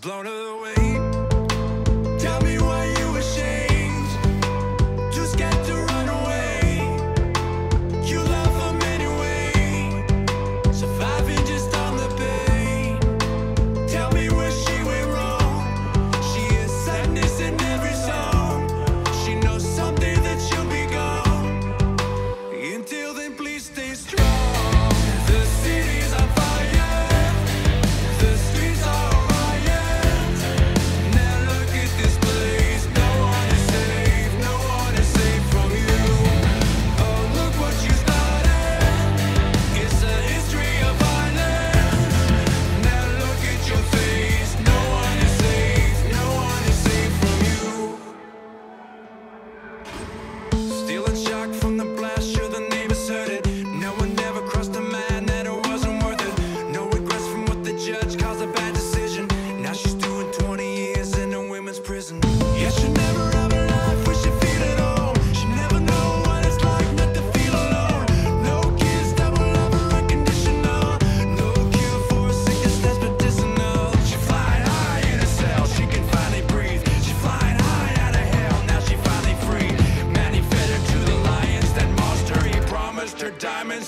blown away.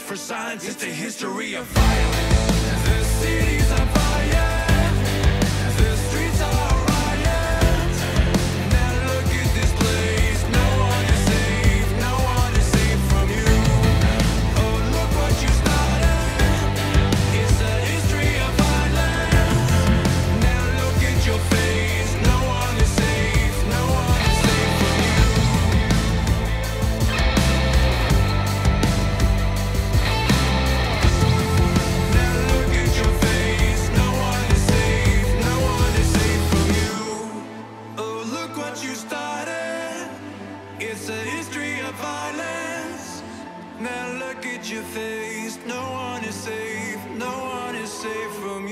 for science, it's the history of violence. The cities are hide your face. No one is safe, no one is safe from you.